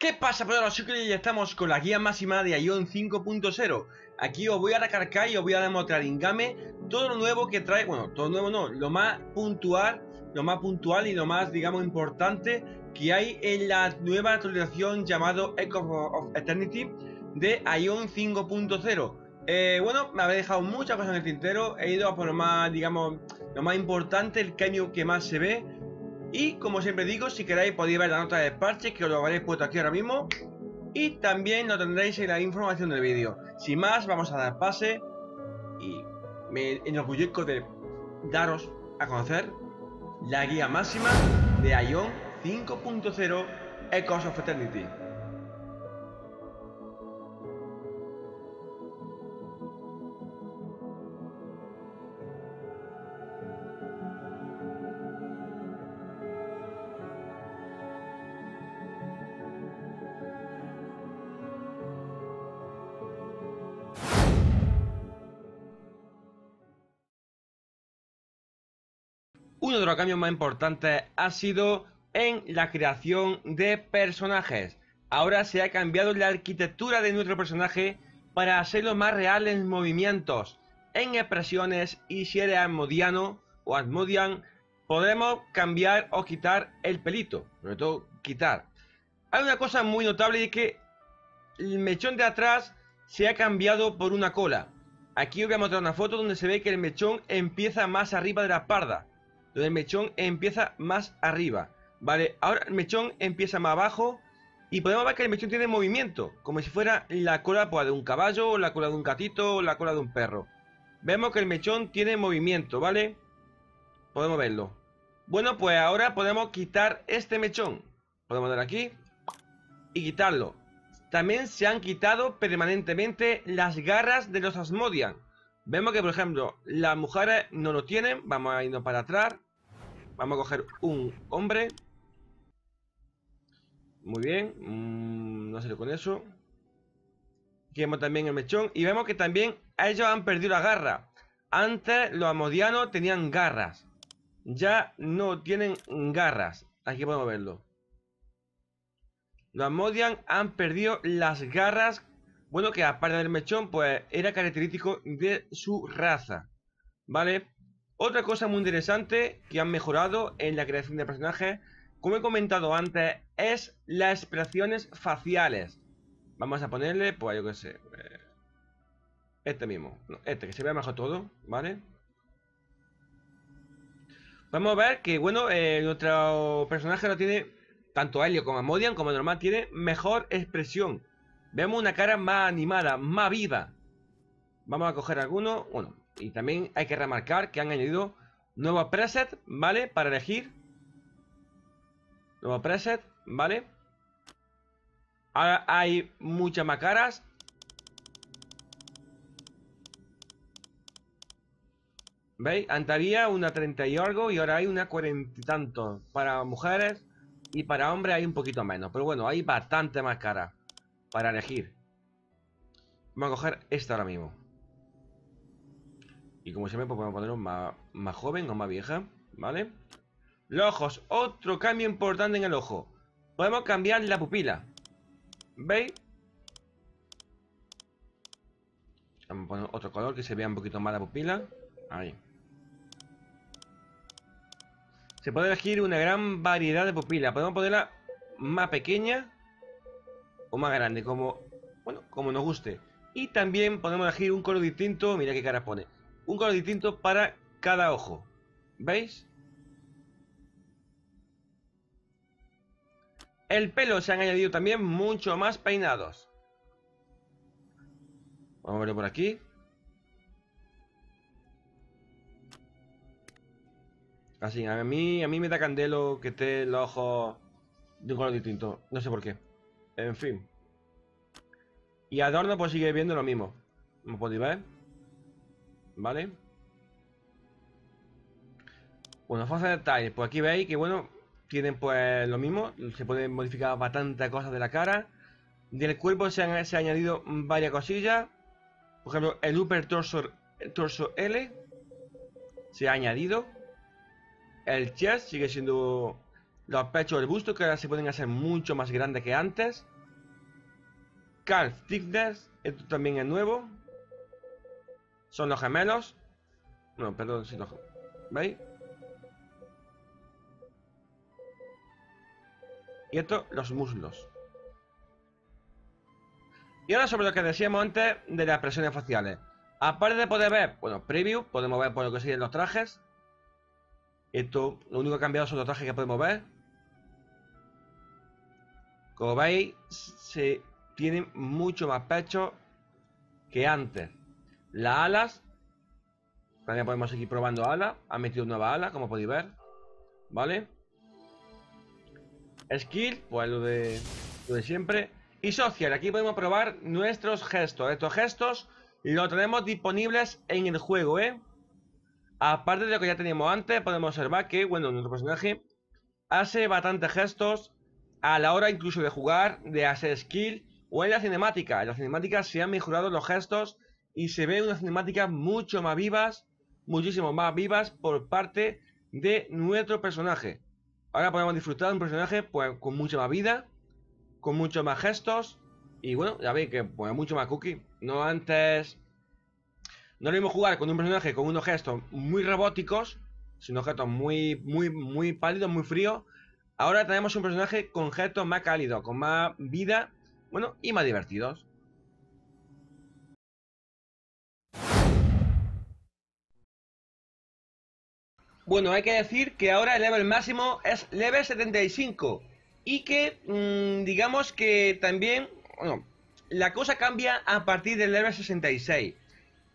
¿Qué pasa, los que Ya estamos con la guía máxima de Ion 5.0 Aquí os voy a recargar y os voy a demostrar en game todo lo nuevo que trae Bueno, todo lo nuevo no, lo más puntual Lo más puntual y lo más, digamos, importante Que hay en la nueva actualización llamado Echo of Eternity De Ion 5.0 eh, bueno, me habéis dejado muchas cosas en el tintero He ido a por lo más, digamos, lo más importante El cambio que más se ve y como siempre digo, si queréis podéis ver la nota de parche que os lo habréis puesto aquí ahora mismo. Y también lo tendréis en la información del vídeo. Sin más, vamos a dar pase. Y me enorgullezco de daros a conocer la guía máxima de Ion 5.0 Echoes of Eternity. Uno de los cambios más importantes ha sido en la creación de personajes. Ahora se ha cambiado la arquitectura de nuestro personaje para hacerlo más real en movimientos, en expresiones y si eres Asmodiano o Asmodian, podemos cambiar o quitar el pelito, sobre todo quitar. Hay una cosa muy notable y que el mechón de atrás se ha cambiado por una cola. Aquí os voy a mostrar una foto donde se ve que el mechón empieza más arriba de la espalda donde el mechón empieza más arriba, ¿vale? Ahora el mechón empieza más abajo y podemos ver que el mechón tiene movimiento, como si fuera la cola pues, de un caballo, la cola de un gatito, o la cola de un perro. Vemos que el mechón tiene movimiento, ¿vale? Podemos verlo. Bueno, pues ahora podemos quitar este mechón. Podemos dar aquí y quitarlo. También se han quitado permanentemente las garras de los Asmodian. Vemos que, por ejemplo, las mujeres no lo tienen. Vamos a irnos para atrás. Vamos a coger un hombre. Muy bien. Mm, no sé con eso. Aquí vemos también el mechón. Y vemos que también ellos han perdido la garra. Antes los amodianos tenían garras. Ya no tienen garras. Aquí podemos verlo. Los amodian han perdido las garras bueno, que aparte del mechón, pues era característico de su raza. ¿Vale? Otra cosa muy interesante que han mejorado en la creación de personajes, como he comentado antes, es las expresiones faciales. Vamos a ponerle, pues yo qué sé, eh, este mismo, este, que se vea mejor todo, ¿vale? Vamos a ver que, bueno, eh, nuestro personaje no tiene, tanto Helio como Modian como normal, tiene mejor expresión. Vemos una cara más animada, más viva. Vamos a coger alguno. Bueno, y también hay que remarcar que han añadido nuevo preset, ¿vale? Para elegir. Nuevo preset, ¿vale? Ahora hay muchas más caras. ¿Veis? Antes había una 30 y algo y ahora hay una 40 y tanto. Para mujeres y para hombres hay un poquito menos. Pero bueno, hay bastante más caras para elegir. Vamos a coger esta ahora mismo. Y como siempre, pues podemos ponerlo más, más joven o más vieja, ¿vale? Los ojos, otro cambio importante en el ojo. Podemos cambiar la pupila. ¿Veis? Vamos a poner otro color que se vea un poquito más la pupila. Ahí. Se puede elegir una gran variedad de pupilas. Podemos ponerla más pequeña o más grande, como, bueno, como nos guste. Y también podemos elegir un color distinto, mira qué cara pone, un color distinto para cada ojo. ¿Veis? El pelo se han añadido también mucho más peinados. Vamos a verlo por aquí. Así, a mí, a mí me da candelo que esté el ojo de un color distinto. No sé por qué. En fin. Y Adorno pues sigue viendo lo mismo. Como podéis ver. ¿Vale? Bueno, fase de detalles. Pues aquí veis que bueno, tienen pues lo mismo. Se pueden modificar bastantes cosas de la cara. Del cuerpo se han, se añadido varias cosillas. Por ejemplo, el upper torso, torso L se ha añadido. El chest sigue siendo Los pechos del busto que ahora se pueden hacer mucho más grandes que antes. Calf Thickness, esto también es nuevo. Son los gemelos. No, perdón, si los... ¿Veis? Y esto, los muslos. Y ahora sobre lo que decíamos antes de las expresiones faciales. Aparte de poder ver, bueno, preview, podemos ver por lo que siguen los trajes. Esto, lo único que ha cambiado son los trajes que podemos ver. Como veis, se tienen mucho más pecho que antes. Las alas, también podemos seguir probando alas. Ha metido nueva ala, como podéis ver. ¿Vale? Skill, pues lo de, lo de siempre. Y social, aquí podemos probar nuestros gestos. Estos gestos los tenemos disponibles en el juego, ¿eh? Aparte de lo que ya teníamos antes, podemos observar que, bueno, nuestro personaje hace bastantes gestos a la hora incluso de jugar, de hacer skill o en la cinemática. En la cinemática se han mejorado los gestos y se ven unas cinemáticas mucho más vivas, muchísimo más vivas por parte de nuestro personaje. Ahora podemos disfrutar de un personaje pues, con mucha más vida, con muchos más gestos y bueno, ya veis que pues mucho más cookie. No antes... No lo mismo jugar con un personaje con unos gestos muy robóticos, sino gestos muy, muy, muy pálidos, muy fríos. Ahora tenemos un personaje con gestos más cálidos, con más vida, bueno, y más divertidos. Bueno, hay que decir que ahora el level máximo es level 75 y que mmm, digamos que también, bueno, la cosa cambia a partir del level 66.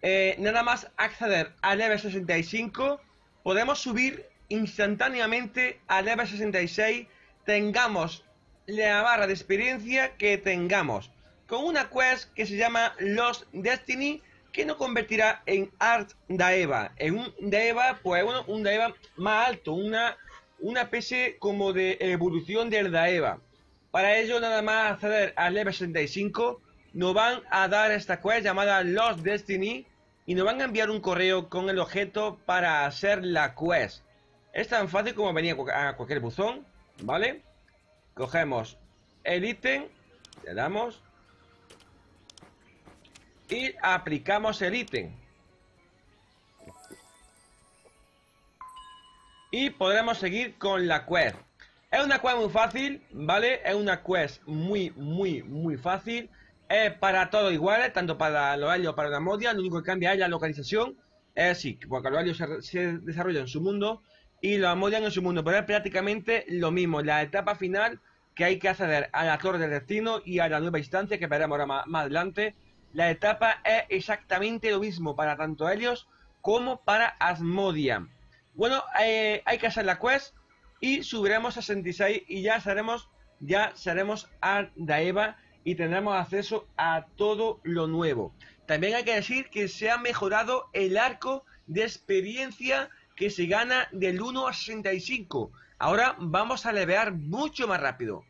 Eh, nada más acceder al level 65, podemos subir instantáneamente al level 66, tengamos la barra de experiencia que tengamos, con una quest que se llama Lost Destiny, que nos convertirá en Art Daeva, en un Daeva, pues bueno, un Daeva más alto, una una especie como de evolución del Daeva. Para ello, nada más acceder al level 65, nos van a dar esta quest llamada Lost Destiny y nos van a enviar un correo con el objeto para hacer la quest. Es tan fácil como venir a cualquier buzón, ¿vale? Cogemos el ítem, le damos y aplicamos el ítem. y podremos seguir con la quest. Es una quest muy fácil, ¿vale? Es una quest muy, muy, muy fácil. Es para todos iguales, tanto para los como para la modia. Lo único que cambia es la localización. Es porque los helios se, desarrollan en su mundo y los modian en su mundo. Pero es prácticamente lo mismo. La etapa final que hay que acceder a la torre del destino y a la nueva instancia que veremos ahora más adelante. La etapa es exactamente lo mismo para tanto Helios como para Asmodia. Bueno, eh, hay que hacer la quest y subiremos a 66 y ya seremos, ya seremos a Daeva y tendremos acceso a todo lo nuevo. También hay que decir que se ha mejorado el arco de experiencia que se gana del 1 a 65. Ahora vamos a levear mucho más rápido.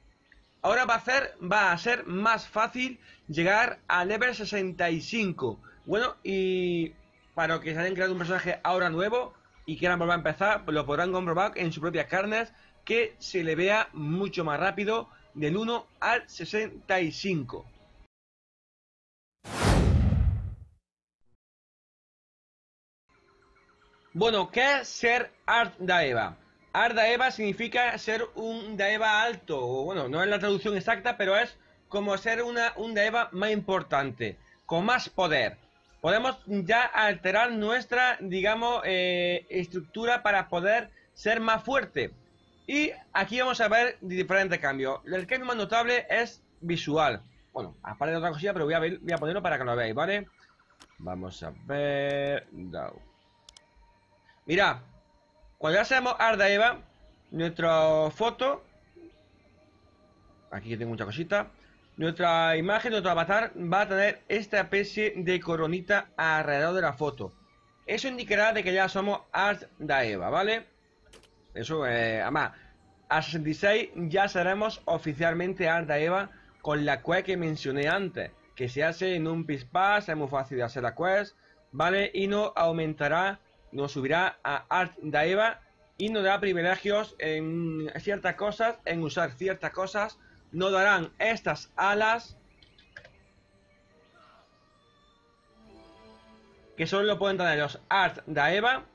Ahora va a, ser, va a ser más fácil llegar al level 65. Bueno, y para que se hayan creado un personaje ahora nuevo, y quieran volver a empezar, lo podrán comprobar en sus propias carnes que se le vea mucho más rápido del 1 al 65. Bueno, ¿qué es ser Art Daeva? Art Daeva significa ser un Daeva alto, o bueno, no es la traducción exacta, pero es como ser una, un Daeva más importante, con más poder podemos ya alterar nuestra, digamos, eh, estructura para poder ser más fuerte. Y aquí vamos a ver diferentes cambios. El cambio más notable es visual. Bueno, aparte de otra cosilla, pero voy a, ver, voy a ponerlo para que lo veáis, ¿vale? Vamos a ver... Mira, cuando ya hacemos Arda Eva, nuestra foto... Aquí tengo mucha cosita nuestra imagen, nuestro avatar va a tener esta especie de coronita alrededor de la foto. Eso indicará de que ya somos Art Daeva, ¿vale? Eso, eh, además, a 66 ya seremos oficialmente Art Daeva con la quest que mencioné antes, que se hace en un Pass, es muy fácil de hacer la quest, ¿vale? Y nos aumentará, nos subirá a Art Daeva y nos da privilegios en ciertas cosas, en usar ciertas cosas. Nos darán estas alas que solo pueden tener los Art de Eva.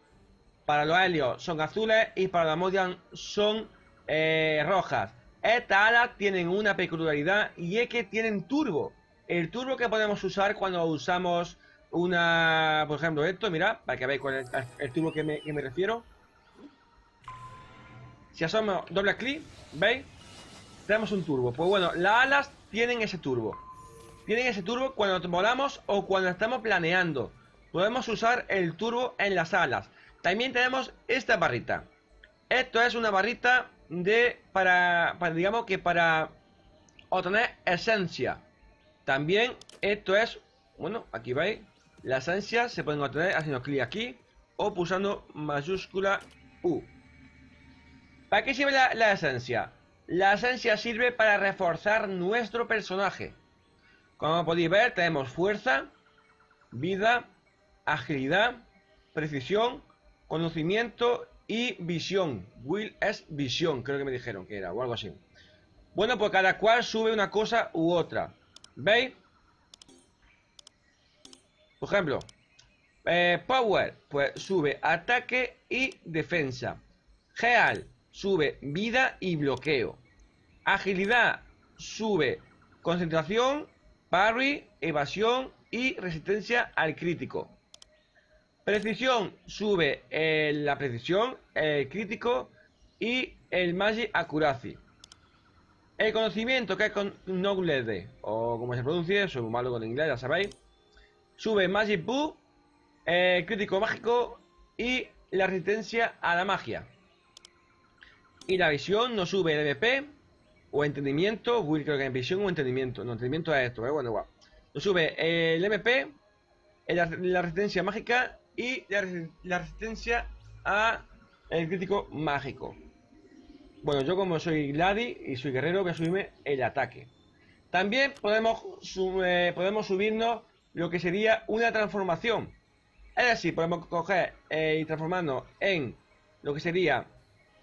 Para los Helios son azules y para los Modian son eh, rojas. Estas alas tienen una peculiaridad y es que tienen turbo. El turbo que podemos usar cuando usamos una, por ejemplo, esto, mira, para que veáis cuál es el turbo que me, que me refiero. Si hacemos doble clic, ¿veis? Tenemos un turbo. Pues bueno, las alas tienen ese turbo. Tienen ese turbo cuando volamos o cuando estamos planeando. Podemos usar el turbo en las alas. También tenemos esta barrita. Esto es una barrita de para, para digamos que para obtener esencia. También esto es, bueno, aquí veis, la esencia se pueden obtener haciendo clic aquí o pulsando mayúscula U. ¿Para qué sirve la, esencia? La esencia sirve para reforzar nuestro personaje. Como podéis ver, tenemos fuerza, vida, agilidad, precisión, conocimiento y visión. Will es visión, creo que me dijeron que era, o algo así. Bueno, pues cada cual sube una cosa u otra. ¿Veis? Por ejemplo, eh, Power, pues sube ataque y defensa. Geal, sube vida y bloqueo. Agilidad, sube concentración, parry, evasión y resistencia al crítico. Precisión, sube eh, la precisión, el crítico y el Magic Accuracy. El conocimiento, que es con Knowledge, o como se pronuncia, soy malo con inglés, ya sabéis. Sube Magic Boo, el crítico mágico y la resistencia a la magia. Y la visión no sube el MP o entendimiento. Que en visión o entendimiento. No, entendimiento es esto, ¿eh? Bueno, igual. No sube el MP, la, resistencia mágica y la, resistencia a el crítico mágico. Bueno, yo como soy Gladi y soy guerrero, voy a subirme el ataque. También podemos, eh, podemos subirnos lo que sería una transformación. Es decir, podemos coger eh, y transformarnos en lo que sería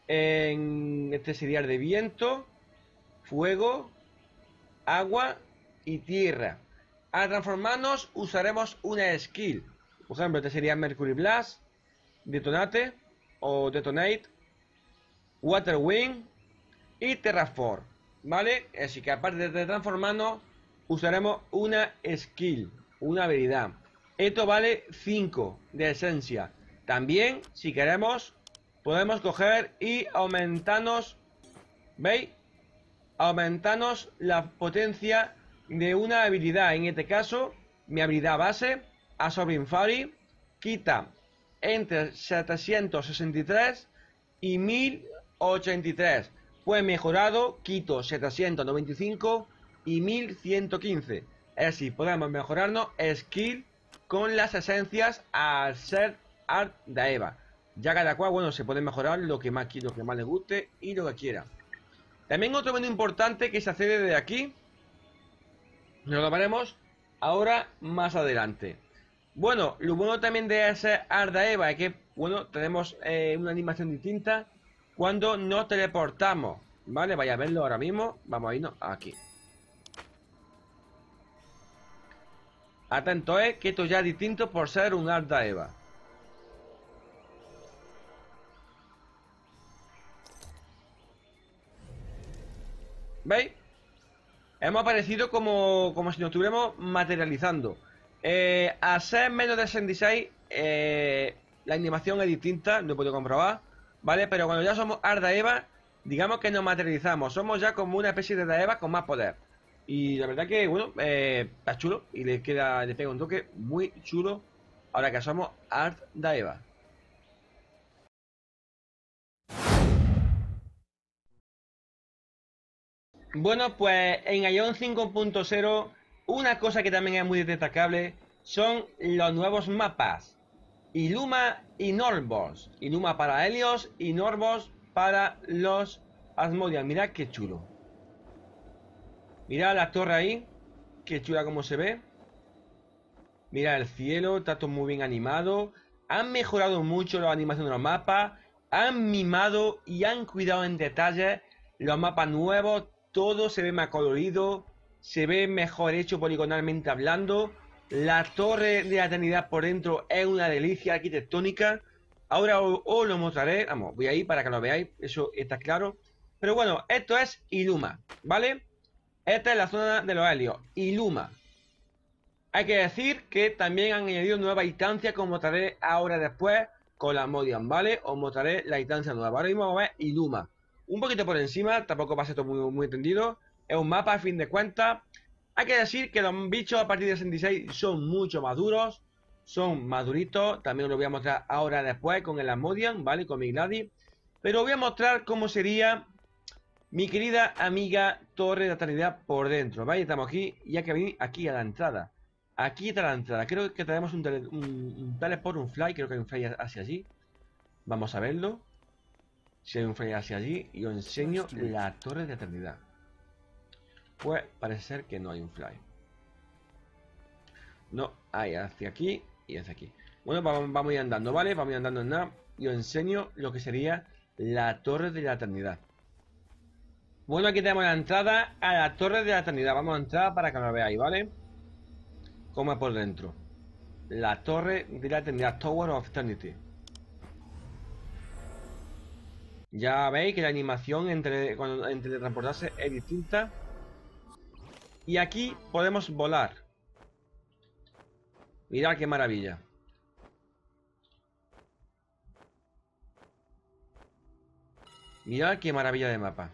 en este serial de viento, fuego, agua y tierra. Al transformarnos usaremos una skill. Por ejemplo, este sería Mercury Blast, Detonate o Detonate, Water Wing y Terraform. ¿Vale? Así que aparte de transformarnos, usaremos una skill, una habilidad. Esto vale 5 de esencia. También, si queremos, podemos coger y aumentarnos, ¿veis? Aumentarnos la potencia de una habilidad. En este caso, mi habilidad base, Absorbing Fury, quita entre 763 y 1083. Fue mejorado, quito 795 y 1115. Es decir, podemos mejorarnos skill con las esencias al ser Art de Eva. Ya cada cual, bueno, se puede mejorar lo que más, lo que más le guste y lo que quiera. También otro menú importante que se accede desde aquí. Nos lo veremos ahora más adelante. Bueno, lo bueno también de ese Arda Eva es que, bueno, tenemos eh, una animación distinta cuando nos teleportamos. Vale, vaya a verlo ahora mismo. Vamos a irnos aquí. Atento, eh, que esto ya es distinto por ser un Arda Eva. ¿Veis? Hemos aparecido como, como si nos estuviéramos materializando. Eh, a ser menos de 66, eh, la animación es distinta, no he podido comprobar, ¿vale? Pero cuando ya somos Arda Eva, digamos que nos materializamos. Somos ya como una especie de Eva con más poder. Y la verdad que, bueno, eh, está chulo y le queda, le pega un toque muy chulo ahora que somos Art Eva. Bueno, pues en Ion 5.0 una cosa que también es muy destacable son los nuevos mapas. Iluma y Norbos. Iluma para Helios y Norbos para los Asmodian. Mirad qué chulo. Mirad la torre ahí. Qué chula como se ve. Mira el cielo, está todo muy bien animado. Han mejorado mucho la animación de los mapas. han mimado y han cuidado en detalle los mapas nuevos, todo se ve más colorido, se ve mejor hecho poligonalmente hablando, la torre de la eternidad por dentro es una delicia arquitectónica, ahora os, lo mostraré, vamos, voy ahí para que lo veáis, eso está claro, pero bueno, esto es Iluma, ¿vale? Esta es la zona de los helios, Iluma. Hay que decir que también han añadido nuevas instancias, como mostraré ahora después, con la Modian, ¿vale? Os mostraré la instancia nueva. Ahora mismo vamos a ver Iluma. Un poquito por encima, tampoco va a ser todo muy, muy entendido. Es un mapa a fin de cuentas. Hay que decir que los bichos a partir de 66 son mucho más duros. Son más duritos. También os lo voy a mostrar ahora después con el Amodian, ¿vale? Con mi Gladi. Pero voy a mostrar cómo sería mi querida amiga Torre de Eternidad por dentro. ¿Vale? Estamos aquí, ya que venir aquí a la entrada. Aquí está la entrada. Creo que tenemos un, un, teleport, un fly. Creo que hay un fly hacia allí. Vamos a verlo. Si hay un fly hacia allí. Y os enseño la torre de eternidad. Pues parece ser que no hay un fly. No, hay hacia aquí y hacia aquí. Bueno, vamos, vamos a ir andando, ¿vale? Vamos a ir andando en nada. Y os enseño lo que sería la torre de la eternidad. Bueno, aquí tenemos la entrada a la torre de la eternidad. Vamos a entrar para que lo veáis, ¿vale? Como por dentro. La torre de la eternidad, Tower of Eternity. Ya veis que la animación entre, entre transportarse es distinta. Y aquí podemos volar. Mirad qué maravilla. Mirad qué maravilla de mapa.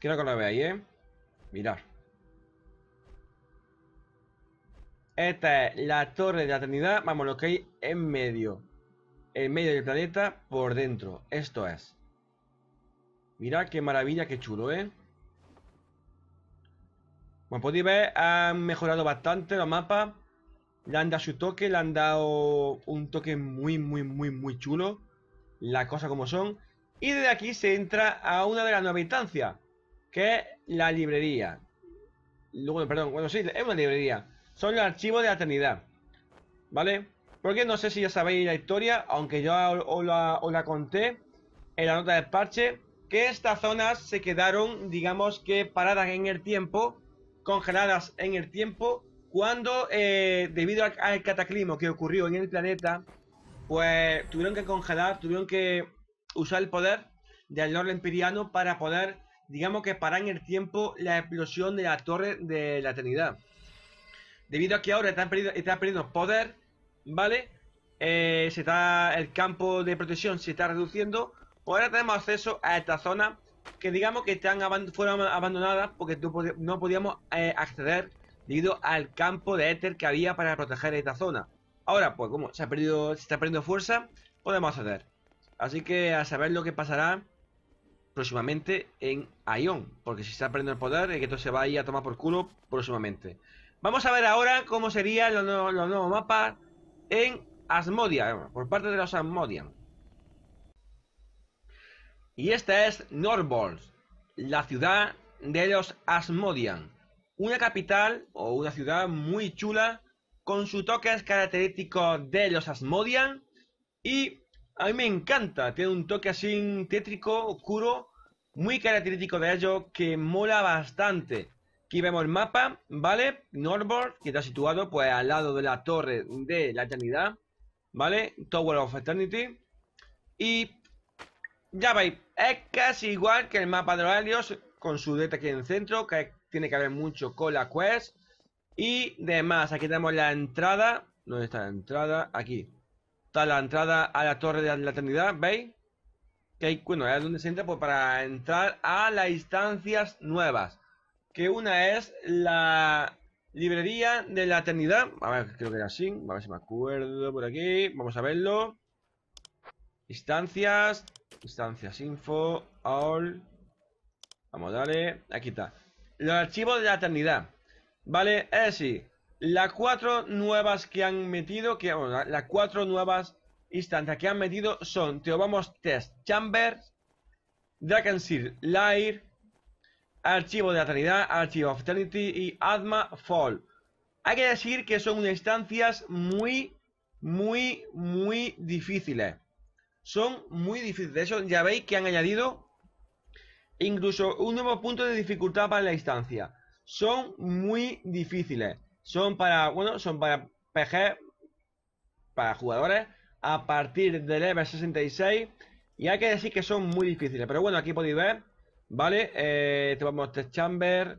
Quiero que lo veáis, ¿eh? Mirad. Esta es la torre de la eternidad. Vamos, lo que hay en medio. En medio del planeta, por dentro. Esto es. Mirad qué maravilla, qué chulo, ¿eh? Como podéis ver, han mejorado bastante los mapas. Le han dado su toque, le han dado un toque muy, muy, muy, muy chulo. Las cosas como son. Y desde aquí se entra a una de las nuevas instancias que la librería. Luego, perdón, bueno, sí, es una librería. Son los archivos de la eternidad. ¿Vale? Porque no sé si ya sabéis la historia, aunque yo os la, conté en la nota de parche, que estas zonas se quedaron, digamos que paradas en el tiempo, congeladas en el tiempo, cuando eh, debido al, cataclismo que ocurrió en el planeta, pues tuvieron que congelar, tuvieron que usar el poder del Lord Empiriano para poder digamos que para en el tiempo la explosión de la torre de la eternidad. Debido a que ahora están perdiendo, poder, ¿vale? Eh, se está, el campo de protección se está reduciendo. Ahora tenemos acceso a esta zona que digamos que están fueron abandonadas porque no podíamos eh, acceder debido al campo de éter que había para proteger esta zona. Ahora, pues como se ha perdido, se está perdiendo fuerza, podemos acceder. Así que a saber lo que pasará próximamente en Ion. Porque si está perdiendo el poder, que todo se va a tomar por culo próximamente. Vamos a ver ahora cómo serían los, nuevos, mapas en Asmodia, por parte de los Asmodian. Y esta es Norbols, la ciudad de los Asmodian. Una capital o una ciudad muy chula con sus toques característicos de los Asmodian y a mí me encanta, tiene un toque así tétrico, oscuro, muy característico de ello, que mola bastante. Aquí vemos el mapa, ¿vale? Norbord, que está situado pues al lado de la torre de la eternidad, ¿vale? Tower of Eternity. Y ya veis, es casi igual que el mapa de los Helios, con su deta aquí en el centro, que tiene que ver mucho con la quest. Y demás, aquí tenemos la entrada. ¿Dónde está la entrada? Aquí. Está la entrada a la Torre de la Eternidad, ¿veis? Que hay, bueno, es donde se entra pues, para entrar a las instancias nuevas. Que una es la librería de la Eternidad. A ver, creo que era así. A ver si me acuerdo por aquí. Vamos a verlo. Instancias. Instancias info. All. Vamos, dale. Aquí está. Los archivos de la Eternidad. Vale, es decir, las cuatro nuevas que han metido, que las cuatro nuevas instancias que han metido son Teobamos Test Chambers, Drakenseer Lair, Archivo de la Eternidad, Archivo of Eternity y Adma Fall. Hay que decir que son instancias muy, muy, muy difíciles. Son muy difíciles. De hecho, ya veis que han añadido incluso un nuevo punto de dificultad para la instancia. Son muy difíciles. Son para, bueno, son para PG, para jugadores a partir del level 66. Y hay que decir que son muy difíciles. Pero bueno, aquí podéis ver, ¿vale? Eh, tenemos Test Chamber.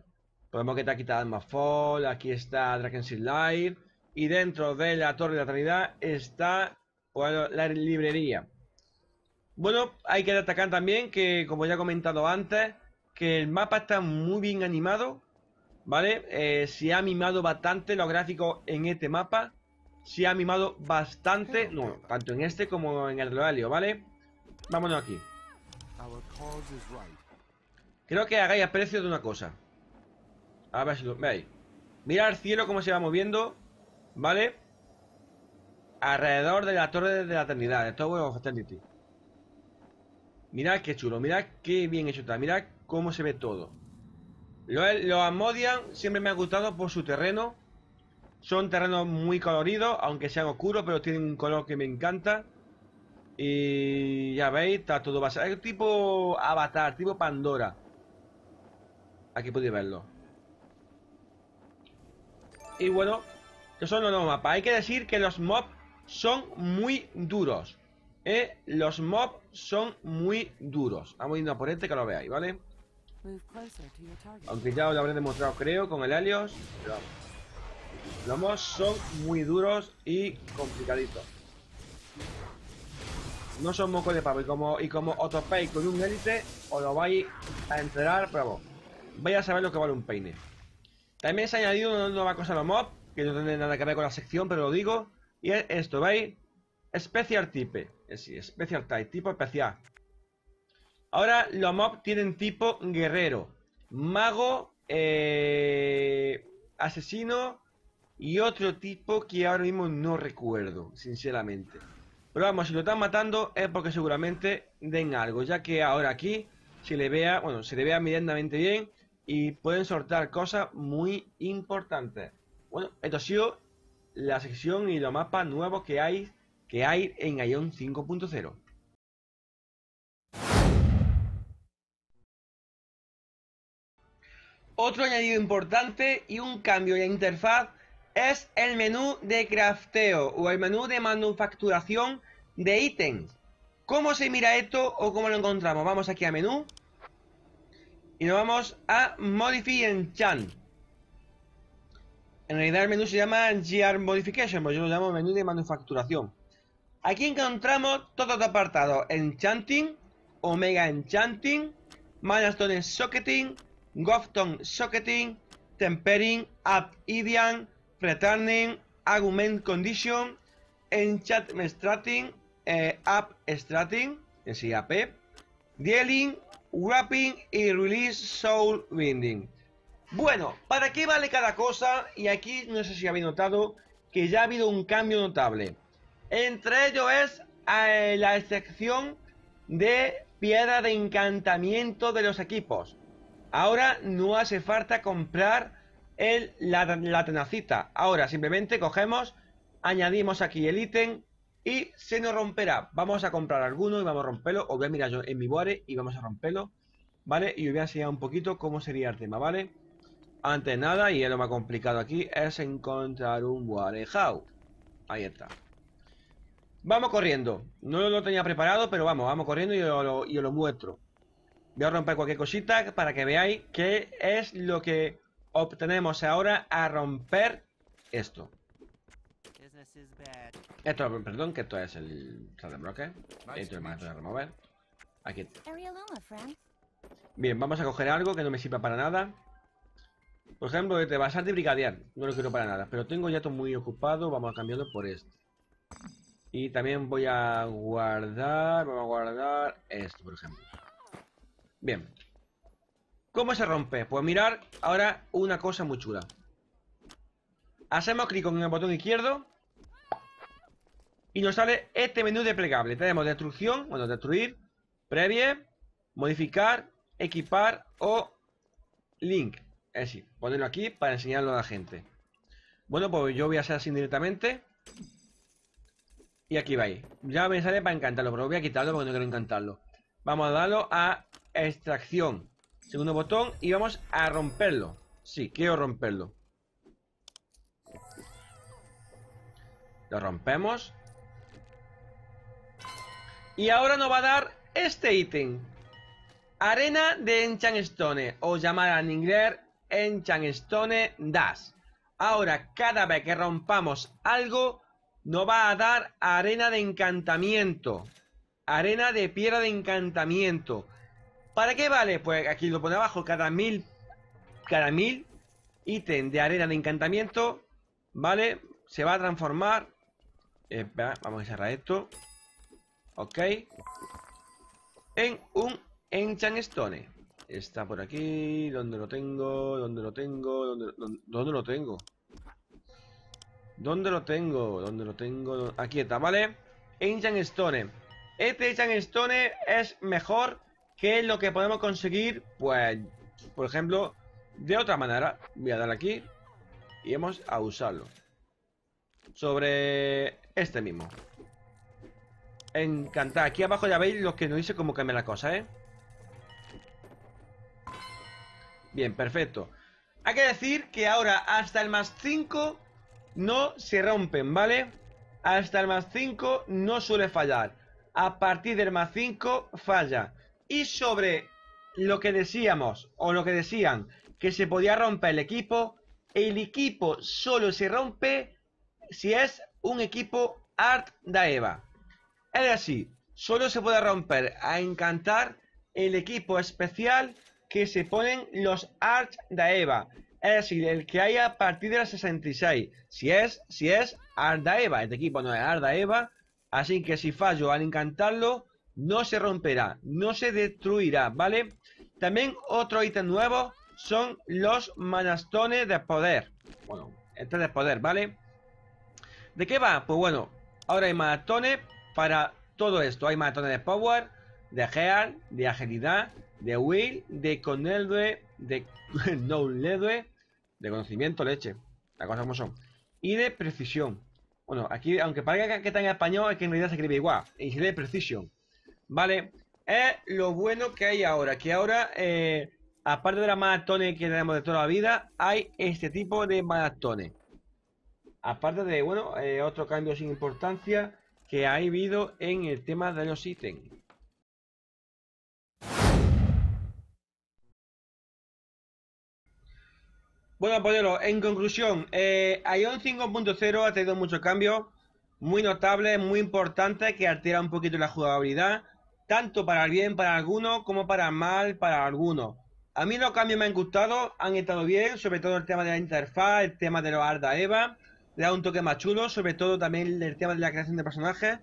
Podemos que te ha quitado más Fall. Aquí está Dragon Live. Y dentro de la Torre de la Eternidad está bueno, la librería. Bueno, hay que destacar también que, como ya he comentado antes, que el mapa está muy bien animado. ¿Vale? Eh, se ha mimado bastante los gráficos en este mapa. Se ha mimado bastante, no, tanto en este como en el Roalio, ¿vale? Vámonos aquí. Creo que hagáis aprecio de una cosa. A ver si lo veis. Mira el cielo cómo se va moviendo, ¿vale? Alrededor de la torre de la eternidad, de Tower of Eternity. Mirad qué chulo, mirad qué bien hecho está, mirad cómo se ve todo. Los, los Amodian siempre me han gustado por su terreno. Son terrenos muy coloridos, aunque sean oscuros, pero tienen un color que me encanta. Y ya veis, está todo basado. Es tipo Avatar, tipo Pandora. Aquí podéis verlo. Y bueno, que son los nuevos mapas. Hay que decir que los mobs son muy duros. ¿eh? Los mobs son muy duros. Vamos a irnos por este que lo veáis, ¿vale? Aunque ya os lo habré demostrado, creo, con el Helios. los mobs son muy duros y complicaditos. No son mocos de pavo. Y como, y como con un élite, os lo vais a entregar, pero. Vais a saber lo que vale un peine. También se ha añadido una nueva cosa a los mobs, que no tiene nada que ver con la sección, pero lo digo. Y es esto, ¿veis? Special Type. Es decir, Special Type, tipo especial. Ahora los mobs tienen tipo guerrero, mago, eh, asesino y otro tipo que ahora mismo no recuerdo, sinceramente. Pero vamos, si lo están matando es porque seguramente den algo, ya que ahora aquí se le vea, bueno, se le vea medianamente bien y pueden soltar cosas muy importantes. Bueno, esto ha sido la sección y los mapas nuevos que hay, que hay en Ion 5.0. Otro añadido importante y un cambio la interfaz es el menú de crafteo o el menú de manufacturación de ítems. ¿Cómo se mira esto o cómo lo encontramos? Vamos aquí a menú y nos vamos a Modify Enchant. En realidad el menú se llama GR Modification, pues yo lo llamo menú de manufacturación. Aquí encontramos todos los apartados. Enchanting, Omega Enchanting, Manastone Socketing, Gofton Socketing, Tempering, Up Idian, Returning, Argument Condition, Enchantment Strating, eh, Up Strating, decir, AP, Dealing, Wrapping y Release Soul Binding. Bueno, ¿para qué vale cada cosa? Y aquí no sé si habéis notado que ya ha habido un cambio notable. Entre ellos es eh, la excepción de piedra de encantamiento de los equipos. Ahora no hace falta comprar el, la, tenacita. Ahora simplemente cogemos, añadimos aquí el ítem y se nos romperá. Vamos a comprar alguno y vamos a romperlo. Os voy a mirar yo en mi boare y vamos a romperlo. ¿Vale? Y os voy a enseñar un poquito cómo sería el tema, ¿vale? Antes de nada, y es lo más complicado aquí, es encontrar un warehouse. Ahí está. Vamos corriendo. No lo tenía preparado, pero vamos, vamos corriendo y os lo, y os lo muestro. Voy a romper cualquier cosita para que veáis qué es lo que obtenemos ahora a romper esto. Esto, perdón, que esto es el bloque. Esto es más de remover. Aquí. Bien, vamos a coger algo que no me sirva para nada. Por ejemplo, te vas a de brigadier. No lo quiero para nada. Pero tengo ya todo muy ocupado. Vamos a cambiarlo por este. Y también voy a guardar. Vamos a guardar esto, por ejemplo. Bien. ¿Cómo se rompe? Pues mirar ahora una cosa muy chula. Hacemos clic con el botón izquierdo. Y nos sale este menú desplegable. Tenemos destrucción, bueno, destruir, previe, modificar, equipar o link. Es decir, ponerlo aquí para enseñarlo a la gente. Bueno, pues yo voy a hacer así directamente. Y aquí vais. Ya me sale para encantarlo, pero voy a quitarlo porque no quiero encantarlo. Vamos a darlo a extracción. Segundo botón y vamos a romperlo. Sí, quiero romperlo. Lo rompemos. Y ahora nos va a dar este ítem. Arena de Enchantstone, o llamada en inglés Enchantstone Dash. Ahora, cada vez que rompamos algo, nos va a dar arena de encantamiento. Arena de piedra de encantamiento. ¿Para qué vale? Pues aquí lo pone abajo, cada mil, cada mil ítem de arena de encantamiento, ¿vale? Se va a transformar. Vamos a cerrar esto. Ok. En un Enchant Stone. Está por aquí. ¿Dónde lo tengo? ¿Dónde lo tengo? ¿Dónde, lo tengo? ¿Dónde lo tengo? ¿Dónde lo tengo? Aquí está, ¿vale? Ancient Stone. Este Ancient Stone es mejor que lo que podemos conseguir, pues, por ejemplo, de otra manera. Voy a dar aquí y vamos a usarlo. Sobre este mismo. Encantado. Aquí abajo ya veis lo que nos dice cómo cambia la cosa, ¿eh? Bien, perfecto. Hay que decir que ahora hasta el más 5 no se rompen, ¿vale? Hasta el más 5 no suele fallar. A partir del más 5 falla. Y sobre lo que decíamos, o lo que decían, que se podía romper el equipo, el equipo solo se rompe si es un equipo Art Daeva. Es decir, solo se puede romper a encantar el equipo especial que se ponen los Arch Daeva. Es decir, el que haya a partir de la 66. Si es, si es Ardaeva. Este equipo no es Ardaeva. Así que si fallo al encantarlo, no se romperá, no se destruirá, ¿vale? También otro ítem nuevo son los manastones de poder. Bueno, este de poder, ¿vale? ¿De qué va? Pues bueno, ahora hay manastones para todo esto. Hay manastones de power, de gear, de agilidad, de Will, de Conelve, de Knowledge, de conocimiento, leche, las cosas como son, y de precisión. Bueno, aquí, aunque parezca que está en español, es que en realidad se escribe igual, y de precisión. Vale, es lo bueno que hay ahora, que ahora, eh, aparte de la maratones que tenemos de toda la vida, hay este tipo de maratones. Aparte de, bueno, eh, otro cambio sin importancia que ha habido en el tema de los ítems. Bueno, Polero, en conclusión, eh, Ion 5.0 ha tenido muchos cambios muy notables, muy importantes, que altera un poquito la jugabilidad, tanto para bien para algunos como para mal para algunos. A mí los cambios me han gustado, han estado bien, sobre todo el tema de la interfaz, el tema de los Arda Eva, le da un toque más chulo, sobre todo también el tema de la creación de personajes.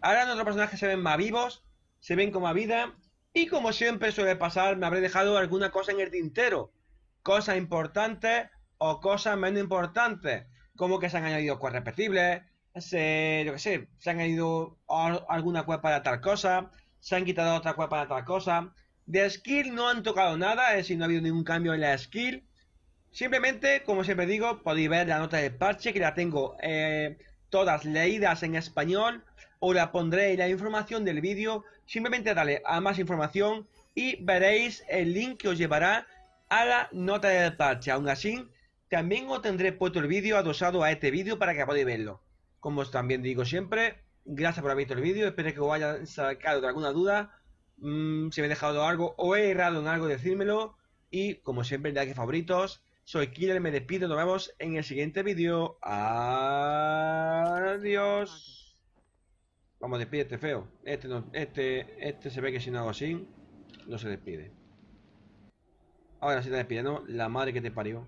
Ahora nuestros personajes se ven más vivos, se ven con más vida, y como siempre suele pasar, me habré dejado alguna cosa en el tintero cosas importantes o cosas menos importantes, como que se han añadido quests repetibles, se, que sé, se han añadido alguna web para tal cosa, se han quitado otra web para tal cosa. De skill no han tocado nada, es decir, no ha habido ningún cambio en la skill. Simplemente, como siempre digo, podéis ver la nota del parche, que la tengo eh, todas leídas en español, o la pondré en la información del vídeo. Simplemente dale a más información y veréis el link que os llevará a la nota del parche. Aún así, también os tendré puesto el vídeo adosado a este vídeo para que podáis verlo. Como os también digo siempre, gracias por haber visto el vídeo, espero que os haya sacado de alguna duda. Mm, si me he dejado algo o he errado en algo, decírmelo. Y como siempre, like favoritos. Soy Killer, me despido, nos vemos en el siguiente vídeo. Adiós. Vamos, despídete feo. Este, no, este, este se ve que si no hago así, no se despide. Ahora sí está despidiendo la madre que te parió.